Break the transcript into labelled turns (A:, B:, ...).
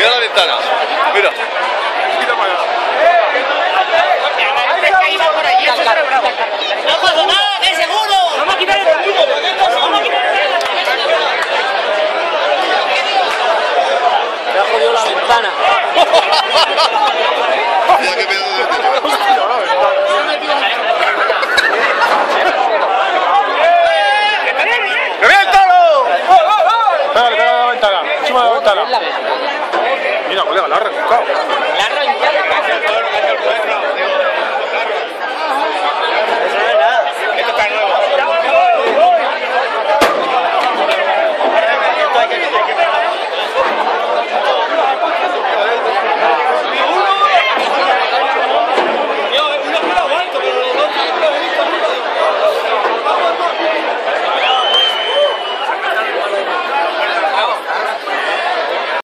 A: Mira la ventana. Mira.
B: No pasa nada, es seguro. Vamos a quitar el seguro. Vamos a quitar el
C: Me ha jodido la ventana.
A: Mira qué pedazo de
D: ¡Reviéntalo! Pégale, pégale a la ventana. De la ventana. Mira, colega, la ha arrancado.